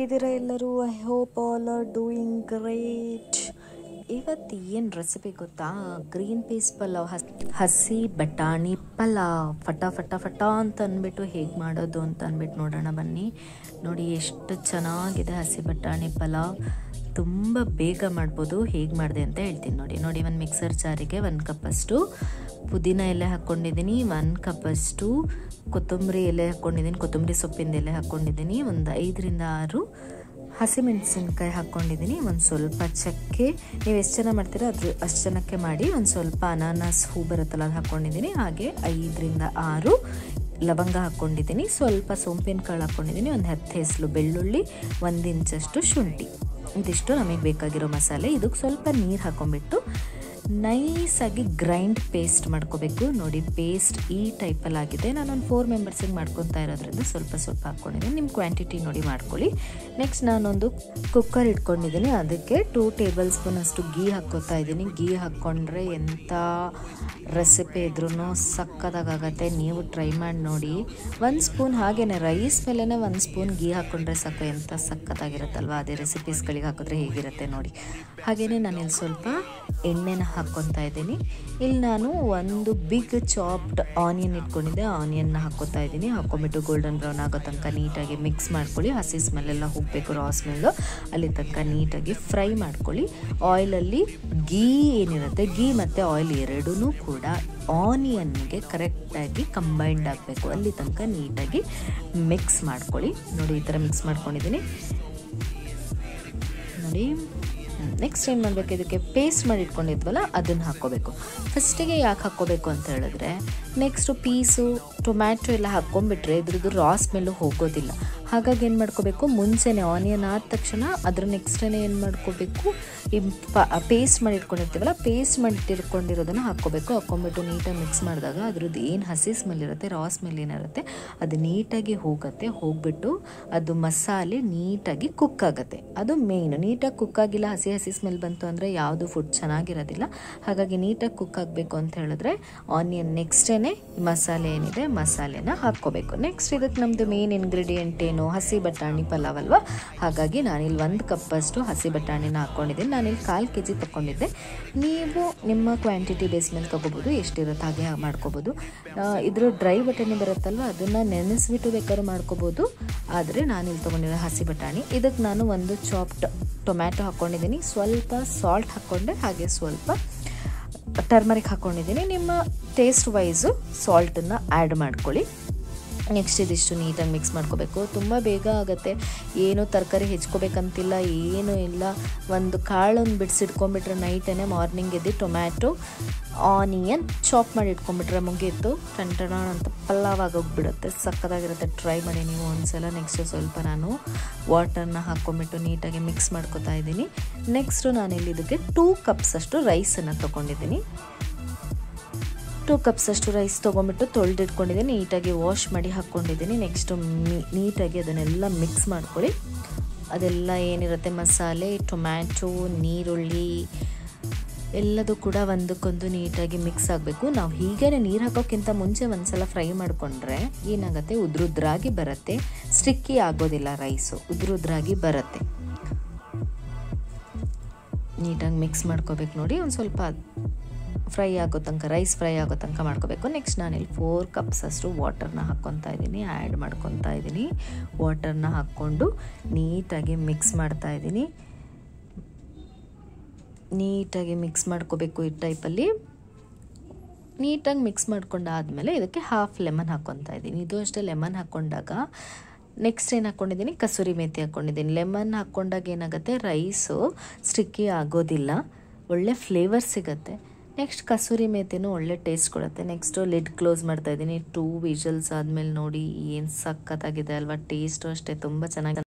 ಹೇಗಿದ್ದೀರಾ ಎಲ್ಲರೂ? I hope all are doing great ಇವತ್ತು ಏನು ರೆಸಿಪಿ ಗೊತ್ತಾ? ಗ್ರೀನ್ ಪೀಸ್ ಪಲಾವ್, ಹಸ್ ಬಟಾಣಿ ಪಲಾವ್. ಫಟ ಫಟ ಫಟ ಅಂತ ಅಂದ್ಬಿಟ್ಟು ಹೇಗೆ ಮಾಡೋದು ಅಂತ ಅಂದ್ಬಿಟ್ಟು ನೋಡೋಣ ಬನ್ನಿ. ನೋಡಿ ಎಷ್ಟು ಚೆನ್ನಾಗಿದೆ ಹಸಿ ಬಟಾಣಿ ಪಲಾವ್. ತುಂಬ ಬೇಗ ಮಾಡ್ಬೋದು, ಹೇಗೆ ಮಾಡಿದೆ ಅಂತ ಹೇಳ್ತೀನಿ ನೋಡಿ. ನೋಡಿ, ಒಂದು ಮಿಕ್ಸರ್ ಜಾರಿಗೆ ಒಂದು ಕಪ್ಪಷ್ಟು ಪುದೀನ ಎಲೆ ಹಾಕ್ಕೊಂಡಿದ್ದೀನಿ ಒಂದು ಕಪ್ಪಷ್ಟು ಕೊತ್ತಂಬರಿ ಎಲೆ ಹಾಕ್ಕೊಂಡಿದ್ದೀನಿ ಕೊತ್ತಂಬರಿ ಸೊಪ್ಪಿನ ಎಲೆ ಹಾಕ್ಕೊಂಡಿದ್ದೀನಿ ಒಂದು ಐದರಿಂದ ಆರು ಹಸಿಮೆಣಸಿನ್ಕಾಯಿ ಹಾಕ್ಕೊಂಡಿದ್ದೀನಿ ಒಂದು ಸ್ವಲ್ಪ ಚಕ್ಕೆ. ನೀವು ಎಷ್ಟು ಜನ ಮಾಡ್ತೀರೋ ಅದು ಅಷ್ಟು ಜನಕ್ಕೆ ಮಾಡಿ ಒಂದು ಸ್ವಲ್ಪ ಅನಾನಸ್ ಹೂ ಬರುತ್ತಲ್ಲ ಅದು ಹಾಕ್ಕೊಂಡಿದ್ದೀನಿ ಹಾಗೆ ಐದರಿಂದ ಆರು ಲವಂಗ ಹಾಕ್ಕೊಂಡಿದ್ದೀನಿ ಸ್ವಲ್ಪ ಸೋಂಪಿನ ಕಾಳು ಹಾಕ್ಕೊಂಡಿದ್ದೀನಿ ಒಂದು ಹತ್ತು ಹೆಸಲು ಬೆಳ್ಳುಳ್ಳಿ, ಒಂದು ಇಂಚಷ್ಟು ಶುಂಠಿ. ಇದಿಷ್ಟು ನಮಗೆ ಬೇಕಾಗಿರೋ ಮಸಾಲೆ. ಇದಕ್ಕೆ ಸ್ವಲ್ಪ ನೀರು ಹಾಕೊಂಡ್ಬಿಟ್ಟು ನೈಸಾಗಿ ಗ್ರೈಂಡ್ ಪೇಸ್ಟ್ ಮಾಡ್ಕೋಬೇಕು. ನೋಡಿ, ಪೇಸ್ಟ್ ಈ ಟೈಪಲ್ಲಿ ಆಗಿದೆ. ನಾನೊಂದು ಫೋರ್ ಮೆಂಬರ್ಸಿಗೆ ಮಾಡ್ಕೊತಾ ಇರೋದ್ರಿಂದ ಸ್ವಲ್ಪ ಸ್ವಲ್ಪ ಹಾಕ್ಕೊಂಡಿದ್ದೀನಿ ನಿಮ್ಮ ಕ್ವಾಂಟಿಟಿ ನೋಡಿ ಮಾಡ್ಕೊಳ್ಳಿ. ನೆಕ್ಸ್ಟ್ ನಾನೊಂದು ಕುಕ್ಕರ್ ಇಟ್ಕೊಂಡಿದ್ದೀನಿ. ಅದಕ್ಕೆ ಟೂ ಟೇಬಲ್ ಸ್ಪೂನ್ ಅಷ್ಟು ಗೀ ಹಾಕ್ಕೋತಾ ಇದ್ದೀನಿ. ಗೀ ಹಾಕ್ಕೊಂಡ್ರೆ ಎಂಥ ರೆಸಿಪಿ ಇದ್ರೂ ಸಕ್ಕದಾಗತ್ತೆ ನೀವು ಟ್ರೈ ಮಾಡಿ ನೋಡಿ. ಒಂದು ಸ್ಪೂನ್ ಹಾಗೇನೆ ರೈಸ್ ಮೇಲೇ ಒಂದು ಸ್ಪೂನ್ ಗೀ ಹಾಕ್ಕೊಂಡ್ರೆ ಸಾಕು. ಎಂಥ ಸಕ್ಕತ್ತಾಗಿರುತ್ತಲ್ವ? ಅದೇ ರೆಸಿಪೀಸ್ಗಳಿಗೆ ಹಾಕಿದ್ರೆ ಹೇಗಿರುತ್ತೆ ನೋಡಿ. ಹಾಗೆಯೇ ನಾನಿಲ್ಲಿ ಸ್ವಲ್ಪ ಎಣ್ಣೆನ ಹಾಕ್ಕೊತಾ ಇದ್ದೀನಿ. ಇಲ್ಲಿ ನಾನು ಒಂದು ಬಿಗ್ ಚಾಪ್ಡ್ ಆನಿಯನ್ ಇಟ್ಕೊಂಡಿದ್ದೆ. ಆನಿಯನ್ನ ಹಾಕ್ಕೊತಾ ಇದ್ದೀನಿ. ಹಾಕ್ಕೊಂಬಿಟ್ಟು ಗೋಲ್ಡನ್ ಬ್ರೌನ್ ಆಗೋ ತನಕ ನೀಟಾಗಿ ಮಿಕ್ಸ್ ಮಾಡ್ಕೊಳ್ಳಿ. ಹಸಿ ಸ್ಮೆಲ್ಲೆಲ್ಲ ಹೋಗಬೇಕು ರಾ ಸ್ಮೆಲ್ಲು ಅಲ್ಲಿ ತನಕ ನೀಟಾಗಿ ಫ್ರೈ ಮಾಡ್ಕೊಳ್ಳಿ. ಆಯಿಲಲ್ಲಿ ಗೀ ಏನಿರುತ್ತೆ? ಗೀ ಮತ್ತು ಆಯಿಲ್ ಎರಡೂ ಕೂಡ ಆನಿಯನ್ಗೆ ಕರೆಕ್ಟಾಗಿ ಕಂಬೈಂಡ್ ಆಗಬೇಕು. ಅಲ್ಲಿ ತನಕ ನೀಟಾಗಿ ಮಿಕ್ಸ್ ಮಾಡ್ಕೊಳ್ಳಿ. ನೋಡಿ ಈ ಥರ ಮಿಕ್ಸ್ ಮಾಡ್ಕೊಂಡಿದ್ದೀನಿ. ನೋಡಿ. ನೆಕ್ಸ್ಟ್ ಏನು ಮಾಡಬೇಕು, ಇದಕ್ಕೆ ಪೇಸ್ಟ್ ಮಾಡಿ ಇಟ್ಕೊಂಡಿದ್ವಲ್ಲ, ಅದನ್ನು ಹಾಕ್ಕೋಬೇಕು. ಫಸ್ಟಿಗೆ ಯಾಕೆ ಹಾಕ್ಕೋಬೇಕು ಅಂತ ಹೇಳಿದ್ರೆ ನೆಕ್ಸ್ಟು ಪೀಸು ಟೊಮ್ಯಾಟೊ ಎಲ್ಲ ಹಾಕ್ಕೊಂಡ್ಬಿಟ್ರೆ, ಇದ್ರದ್ದು ರಾ ಸ್ಮೆಲ್ಲು ಹೋಗೋದಿಲ್ಲ. ಹಾಗಾಗಿ ಏನು ಮಾಡ್ಕೋಬೇಕು? ಮುಂಚೆನೇ ಆನಿಯನ್ ಆದ ತಕ್ಷಣ ಅದ್ರ ನೆಕ್ಸ್ಟೇ ಏನು ಮಾಡ್ಕೋಬೇಕು? ಈ ಪೇಸ್ಟ್ ಮಾಡಿ ಇಟ್ಕೊಂಡಿರ್ತೀವಲ್ಲ ಪೇಸ್ಟ್ ಮಾಡಿಟ್ಟಿರ್ಕೊಂಡಿರೋದನ್ನು ಹಾಕ್ಕೋಬೇಕು. ಹಾಕ್ಕೊಂಬಿಟ್ಟು ನೀಟಾಗಿ ಮಿಕ್ಸ್ ಮಾಡಿದಾಗ ಅದ್ರದ್ದು ಏನು ಹಸಿ ಸ್ಮೆಲ್ ಇರುತ್ತೆ ರಾ ಸ್ಮೆಲ್ ಏನಿರುತ್ತೆ ಅದು ನೀಟಾಗಿ ಹೋಗುತ್ತೆ. ಹೋಗ್ಬಿಟ್ಟು ಅದು ಮಸಾಲೆ ನೀಟಾಗಿ ಕುಕ್ ಆಗುತ್ತೆ. ಅದು ಮೇಯ್ನು ನೀಟಾಗಿ ಕುಕ್ ಆಗಿಲ್ಲ, ಹಸಿ ಹಸಿ ಸ್ಮೆಲ್ ಬಂತು ಅಂದರೆ ಯಾವುದು ಫುಡ್ ಚೆನ್ನಾಗಿರೋದಿಲ್ಲ. ಹಾಗಾಗಿ ನೀಟಾಗಿ ಕುಕ್ ಆಗಬೇಕು ಅಂತ ಹೇಳಿದ್ರೆ ಆನಿಯನ್ ನೆಕ್ಸ್ಟೇ ಮಸಾಲೆ ಏನಿದೆ, ಮಸಾಲೆನ ಹಾಕ್ಕೋಬೇಕು. ನೆಕ್ಸ್ಟ್ ಇದಕ್ಕೆ ನಮ್ಮದು ಮೇನ್ ಇಂಗ್ರೀಡಿಯೆಂಟ್ ಏನು? ಹಸಿ ಬಟಾಣಿ ಪಲಾವ್ ಅಲ್ವಾ ಹಾಗಾಗಿ ನಾನಿಲ್ಲಿ ಒಂದು ಕಪ್ಪಷ್ಟು ಹಸಿ ಬಟಾಣಿನ ಹಾಕ್ಕೊಂಡಿದ್ದೀನಿ ನಾನಿಲ್ಲಿ ಕಾಲು ಕೆ ಜಿ ತಗೊಂಡಿದ್ದೆ ನೀವು ನಿಮ್ಮ ಕ್ವಾಂಟಿಟಿ ಬೇಸ್ ಮೇಲೆ ತೊಗೋಬೋದು, ಎಷ್ಟಿರುತ್ತೆ ಹಾಗೆ ಮಾಡ್ಕೋಬೋದು. ಇದ್ರ ಡ್ರೈ ಬಟಾಣಿ ಬರುತ್ತಲ್ವ? ಅದನ್ನು ನೆನೆಸ್ಬಿಟ್ಟು ಬೇಕಾದ್ರೂ ಮಾಡ್ಕೋಬೋದು. ಆದರೆ ನಾನಿಲ್ಲಿ ತೊಗೊಂಡಿರೋ ಹಸಿ ಬಟಾಣಿ. ಇದಕ್ಕೆ ನಾನು ಒಂದು ಚಾಪ್ಡ್ ಟೊಮ್ಯಾಟೊ ಹಾಕ್ಕೊಂಡಿದ್ದೀನಿ ಸ್ವಲ್ಪ ಸಾಲ್ಟ್ ಹಾಕ್ಕೊಂಡೆ, ಹಾಗೆ ಸ್ವಲ್ಪ ಟರ್ಮರಿಕ್ ಹಾಕ್ಕೊಂಡಿದ್ದೀನಿ ನಿಮ್ಮ ಟೇಸ್ಟ್ ವೈಸು ಸಾಲ್ಟನ್ನು ಆ್ಯಡ್ ಮಾಡ್ಕೊಳ್ಳಿ. ನೆಕ್ಸ್ಟ್ ಇದಿಷ್ಟು ನೀಟಾಗಿ ಮಿಕ್ಸ್ ಮಾಡ್ಕೋಬೇಕು. ತುಂಬ ಬೇಗ ಆಗುತ್ತೆ. ಏನು ತರಕಾರಿ ಹೆಚ್ಕೋಬೇಕಂತಿಲ್ಲ, ಏನೂ ಇಲ್ಲ. ಒಂದು ಕಾಳನ್ನು ಬಿಡಿಸಿಟ್ಕೊಂಬಿಟ್ರೆ ನೈಟೇ ಮಾರ್ನಿಂಗ್ ಎದ್ದು ಟೊಮ್ಯಾಟೊ ಆನಿಯನ್ ಚಾಪ್ ಮಾಡಿ ಇಟ್ಕೊಂಡ್ಬಿಟ್ರೆ ಮುಗಿಯಿತು ಟಂಟಣ ಅಂತ ಪಲಾವ್ ಆಗೋಗ್ಬಿಡುತ್ತೆ ಸಕ್ಕದಾಗಿರುತ್ತೆ ಟ್ರೈ ಮಾಡಿ ನೀವು ಒಂದ್ಸಲ ನೆಕ್ಸ್ಟು ಸ್ವಲ್ಪ ನಾನು ವಾಟರ್ನ ಹಾಕ್ಕೊಂಬಿಟ್ಟು ನೀಟಾಗಿ ಮಿಕ್ಸ್ ಮಾಡ್ಕೋತಾ ಇದ್ದೀನಿ. ನೆಕ್ಸ್ಟು ನಾನಿಲ್ಲಿ ಇದಕ್ಕೆ ಟೂ ಕಪ್ಸ್ ಅಷ್ಟು ರೈಸನ್ನು ತೊಗೊಂಡಿದ್ದೀನಿ. ಟೂ ಕಪ್ಸ್ ಅಷ್ಟು ರೈಸ್ ತೊಗೊಂಬಿಟ್ಟು ತೊಳೆದಿಟ್ಕೊಂಡಿದ್ದೀನಿ. ನೀಟಾಗಿ ವಾಶ್ ಮಾಡಿ ಹಾಕ್ಕೊಂಡಿದ್ದೀನಿ. ನೆಕ್ಸ್ಟು ನೀಟಾಗಿ ಅದನ್ನೆಲ್ಲ ಮಿಕ್ಸ್ ಮಾಡ್ಕೊಳ್ಳಿ. ಅದೆಲ್ಲ ಏನಿರುತ್ತೆ? ಮಸಾಲೆ, ಟೊಮ್ಯಾಟೊ, ನೀರುಳ್ಳಿ ಎಲ್ಲದೂ ಕೂಡ ಒಂದಕ್ಕೊಂದು ನೀಟಾಗಿ ಮಿಕ್ಸ್ ಆಗಬೇಕು. ನಾವು ಹೀಗೇ ನೀರು ಹಾಕೋಕ್ಕಿಂತ ಮುಂಚೆ ಒಂದ್ಸಲ ಫ್ರೈ ಮಾಡಿಕೊಂಡ್ರೆ ಏನಾಗುತ್ತೆ? ಉದ್ರುದ್ರಾಗಿ ಬರುತ್ತೆ. ಸ್ಟಿಕ್ಕಿ ಆಗೋದಿಲ್ಲ ರೈಸು ಉದ್ರುದ್ರಾಗಿ ಬರುತ್ತೆ. ನೀಟಾಗಿ ಮಿಕ್ಸ್ ಮಾಡ್ಕೋಬೇಕು ನೋಡಿ. ಒಂದು ಸ್ವಲ್ಪ ಫ್ರೈ ಆಗೋ ತನಕ, ರೈಸ್ ಫ್ರೈ ಆಗೋ ತನಕ ಮಾಡ್ಕೋಬೇಕು. ನೆಕ್ಸ್ಟ್ ನಾನಿಲ್ಲಿ ಫೋರ್ ಕಪ್ಸ್ ಅಷ್ಟು ವಾಟರ್ನ ಹಾಕ್ಕೊತಾ ಇದ್ದೀನಿ. ಆ್ಯಡ್ ಮಾಡ್ಕೊತಾ ಇದ್ದೀನಿ. ವಾಟರ್ನ ಹಾಕ್ಕೊಂಡು ನೀಟಾಗಿ ಮಿಕ್ಸ್ ಮಾಡ್ತಾ ಇದ್ದೀನಿ. ನೀಟಾಗಿ ಮಿಕ್ಸ್ ಮಾಡ್ಕೋಬೇಕು ಈ ಟೈಪಲ್ಲಿ ನೀಟಾಗಿ ಮಿಕ್ಸ್ ಮಾಡ್ಕೊಂಡಾದಮೇಲೆ ಇದಕ್ಕೆ ಹಾಫ್ ಲೆಮನ್ ಹಾಕ್ಕೊತಾ ಇದ್ದೀನಿ. ಇದು ಅಷ್ಟೇ ಲೆಮನ್ ಹಾಕ್ಕೊಂಡಾಗ ನೆಕ್ಸ್ಟ್ ಏನು ಹಾಕ್ಕೊಂಡಿದ್ದೀನಿ? ಕಸೂರಿ ಮೇಥಿ ಹಾಕ್ಕೊಂಡಿದ್ದೀನಿ. ಲೆಮನ್ ಹಾಕ್ಕೊಂಡಾಗ ಏನಾಗುತ್ತೆ? ರೈಸು ಸ್ಟಿಕ್ಕಿ ಆಗೋದಿಲ್ಲ. ಒಳ್ಳೆ ಫ್ಲೇವರ್ ಸಿಗುತ್ತೆ. ನೆಕ್ಸ್ಟ್ ಕಸೂರಿ ಮೇಥಿನೂ ಒಳ್ಳೆ ಟೇಸ್ಟ್ ಕೊಡುತ್ತೆ. ನೆಕ್ಸ್ಟು ಲಿಡ್ ಕ್ಲೋಸ್ ಮಾಡ್ತಾ ಇದ್ದೀನಿ. ಟೂ ವಿಜಲ್ಸ್ ಆದಮೇಲೆ ನೋಡಿ, ಏನು ಸಖತ್ತಾಗಿದೆ ಅಲ್ವಾ? ಟೇಸ್ಟು ಅಷ್ಟೇ, ತುಂಬ ಚೆನ್ನಾಗಿ